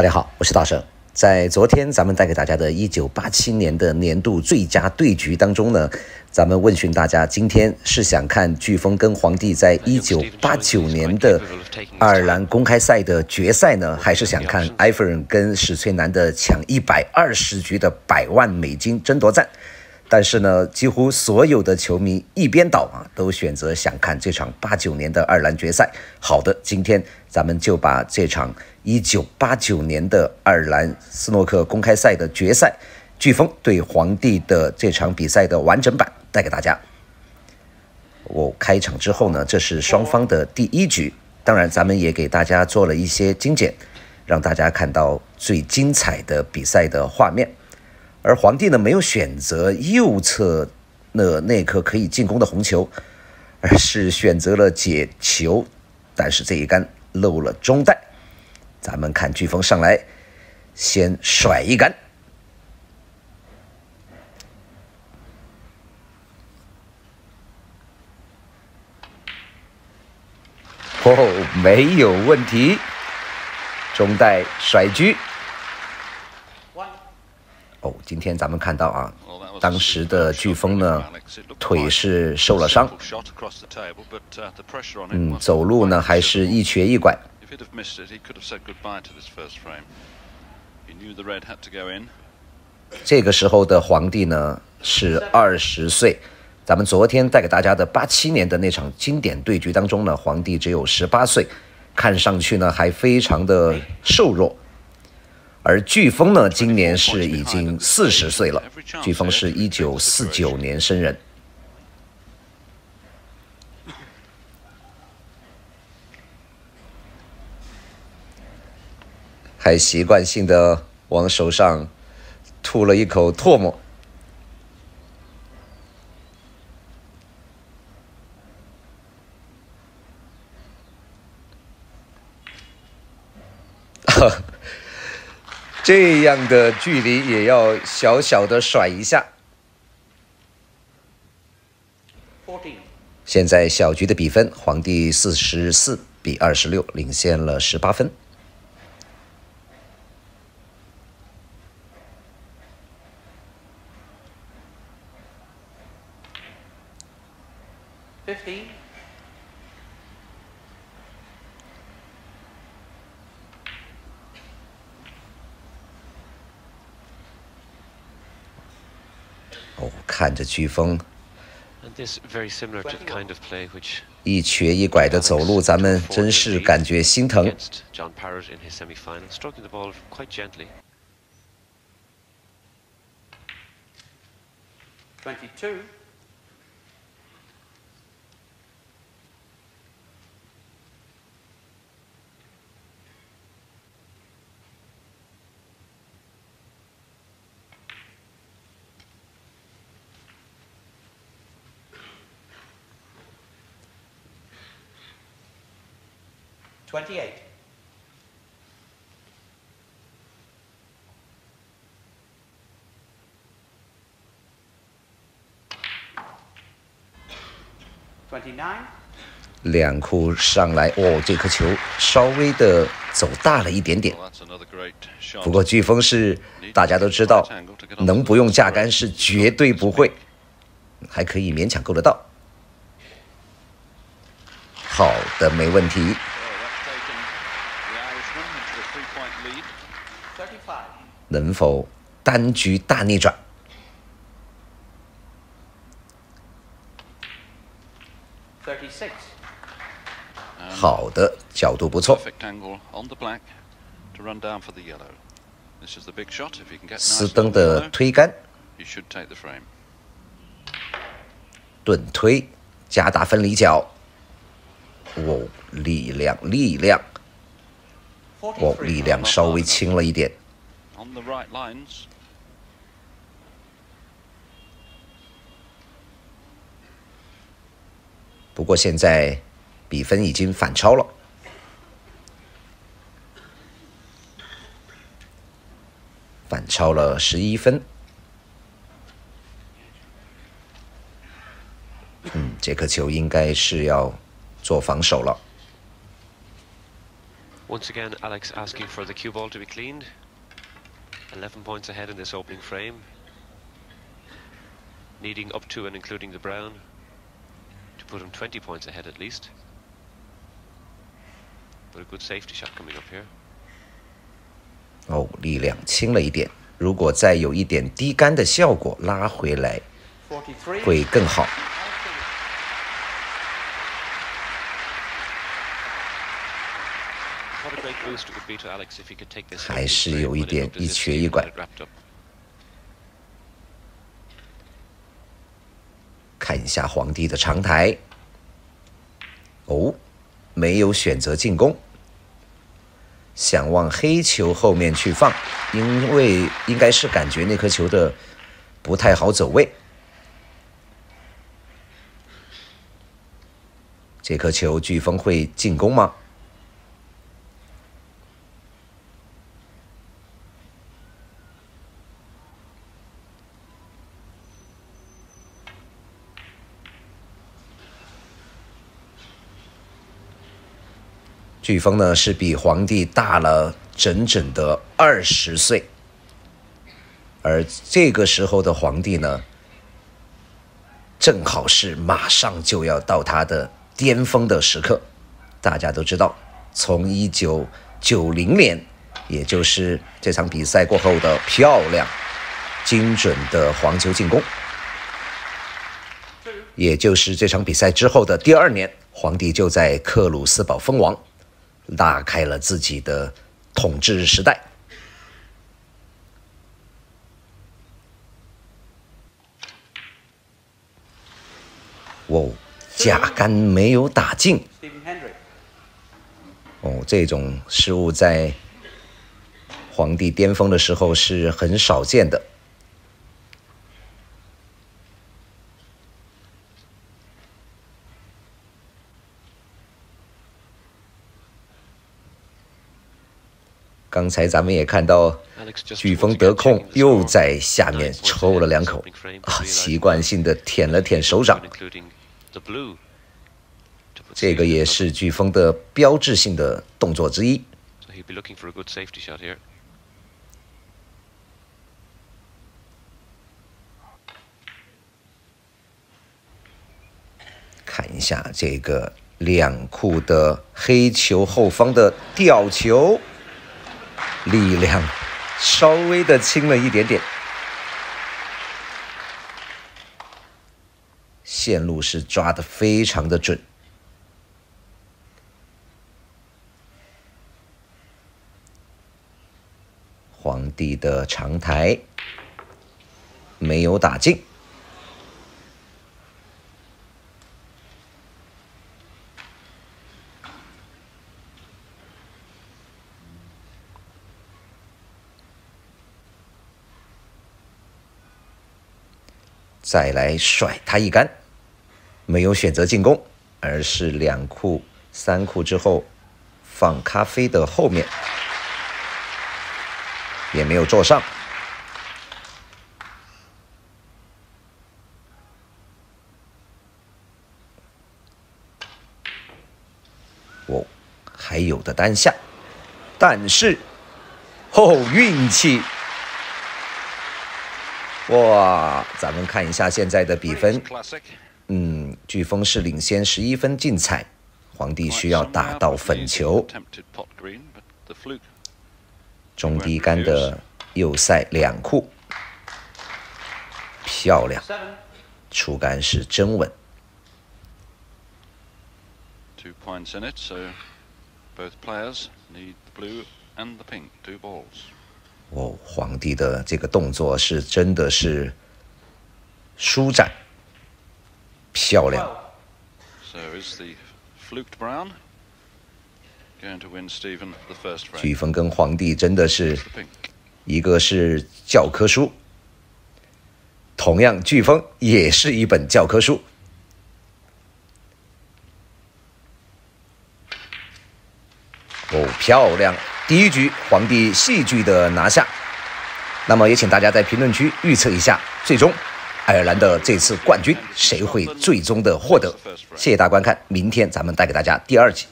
大家好，我是大圣。在昨天咱们带给大家的1987年的年度最佳对局当中呢，咱们问询大家，今天是想看飓风跟皇帝在1989年的爱尔兰公开赛的决赛呢，还是想看埃弗顿跟史翠南的抢120局的百万美金争夺战？但是呢，几乎所有的球迷一边倒啊，都选择想看这场八九年的爱尔兰决赛。好的，今天咱们就把这场一九八九年的爱尔兰斯诺克公开赛的决赛，飓风对皇帝的这场比赛的完整版带给大家。我开场之后呢，这是双方的第一局，当然咱们也给大家做了一些精简，让大家看到最精彩的比赛的画面。而皇帝呢，没有选择右侧那那颗可以进攻的红球，而是选择了解球，但是这一杆漏了中袋。咱们看飓风上来，先甩一杆，哦，没有问题，中袋甩狙。哦，今天咱们看到啊，当时的飓风呢，腿是受了伤，嗯，走路呢还是一瘸一拐。He'd have missed it, he could have said goodbye to this first frame. He knew the red had to go in. 这个时候的皇帝呢是二十岁，咱们昨天带给大家的八七年的那场经典对局当中呢，皇帝只有十八岁，看上去呢还非常的瘦弱。而飓风呢，今年是已经四十岁了，飓风是一九四九年生人。还习惯性的往手上吐了一口唾沫。这样的距离也要小小的甩一下。现在小局的比分，皇帝四十四比二十六领先了十八分。哦，看着飓风。一瘸一拐的走路，咱们真是感觉心疼。Twenty-eight. Twenty-nine. 两库上来，哦，这颗球稍微的走大了一点点。不过飓风是大家都知道，能不用架杆是绝对不会，还可以勉强够得到。好的，没问题。能否单局大逆转？好的，角度不错。斯登的推杆，盾推，加大分离角。哦，力量，力量。哦，力量稍微轻了一点。不过现在比分已经反超了，反超了十一分。嗯，这颗球应该是要做防守了。 Once again, Alex asking for the cue ball to be cleaned. 11 points ahead in this opening frame. Needing up to and including the brown to put him 20 points ahead at least. But a good safety shot coming up here. 哦，力量轻了一点，如果再有一点低杆的效果拉回来， 43. 会更好。 还是有一点一瘸一拐.看一下皇帝的长台。哦，没有选择进攻，想往黑球后面去放，因为应该是感觉那颗球的不太好走位。这颗球飓风会进攻吗？飓风呢是比皇帝大了整整的二十岁，而这个时候的皇帝呢，正好是马上就要到他的巅峰的时刻。大家都知道，从一九九零年，也就是这场比赛过后的漂亮、精准的黄球进攻，也就是这场比赛之后的第二年，皇帝就在克鲁斯堡封王。拉开了自己的统治时代。哦，甲杆没有打进哦，这种失误在皇帝巅峰的时候是很少见的。刚才咱们也看到飓风得空又在下面抽了两口啊习惯性的舔了舔手掌。这个也是飓风的标志性的动作之一。看一下这个两库的黑球后方的吊球。力量稍微的轻了一点点，线路是抓的非常的准。皇帝的长台没有打进。再来甩他一杆，没有选择进攻，而是两库、三库之后放咖啡的后面，也没有坐上。哦，还有的单下，但是哦，运气哇，咱们看一下现在的比分。嗯，飓风是领先十一分竞彩，皇帝需要打到粉球中低杆的右塞两库，漂亮，出杆是真稳。two points in it, so both players need the blue and the pink, two balls. 哦，皇帝的这个动作是真的是舒展，漂亮。So is the fluked brown going to win Stephen the first frame? 飓风跟皇帝真的是一个是教科书，同样飓风也是一本教科书。哦，漂亮！第一局皇帝戏剧的拿下。那么也请大家在评论区预测一下，最终爱尔兰的这次冠军谁会最终的获得？谢谢大家观看，明天咱们带给大家第二集。